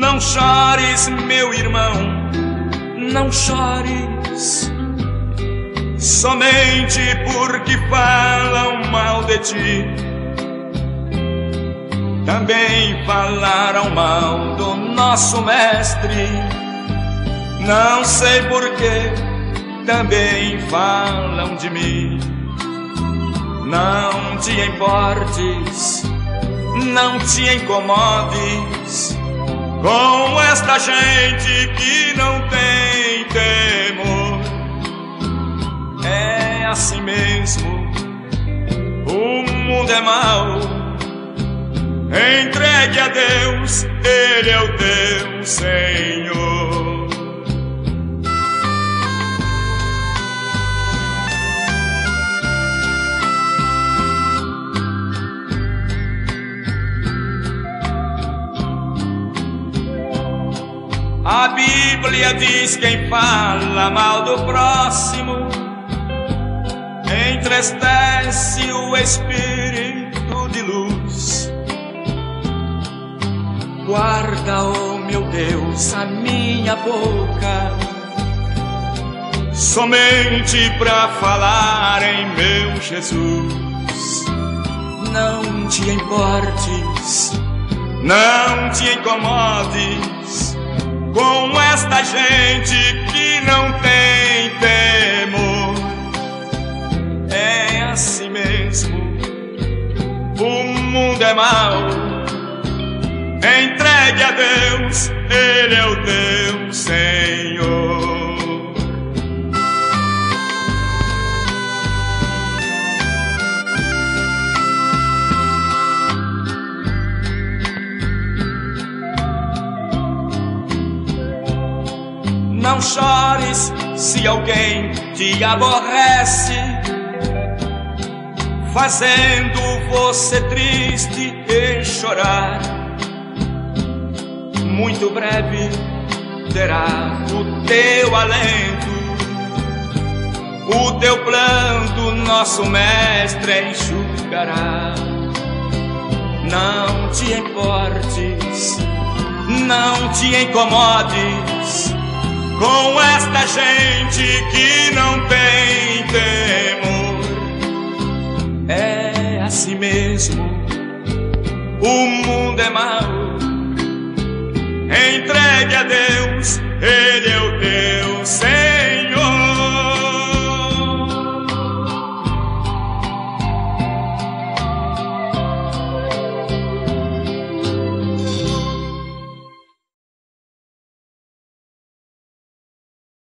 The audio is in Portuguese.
Não chores, meu irmão, não chores. Somente porque falam mal de ti. Também falaram mal do nosso mestre. Não sei porquê, também falam de mim. Não te importes, não te incomodes com esta gente que não tem temor. É assim mesmo, o mundo é mau. Entregue a Deus, Ele é o teu Senhor. A Bíblia diz quem fala mal do próximo entristece o espírito de luz. Guarda, oh meu Deus, a minha boca somente para falar em meu Jesus. Não te importes, não te incomodes esta gente que não tem temor. É assim mesmo, o mundo é mau. Entregue a Deus, Ele é o teu Senhor. Não chores se alguém te aborrece, fazendo você triste e chorar. Muito breve terá o teu alento, o teu planto, nosso mestre enxugará. Não te importes, não te incomodes com esta gente que não tem temor. É assim mesmo, o mundo é mau. Entregue a Deus, Ele é o teu Senhor.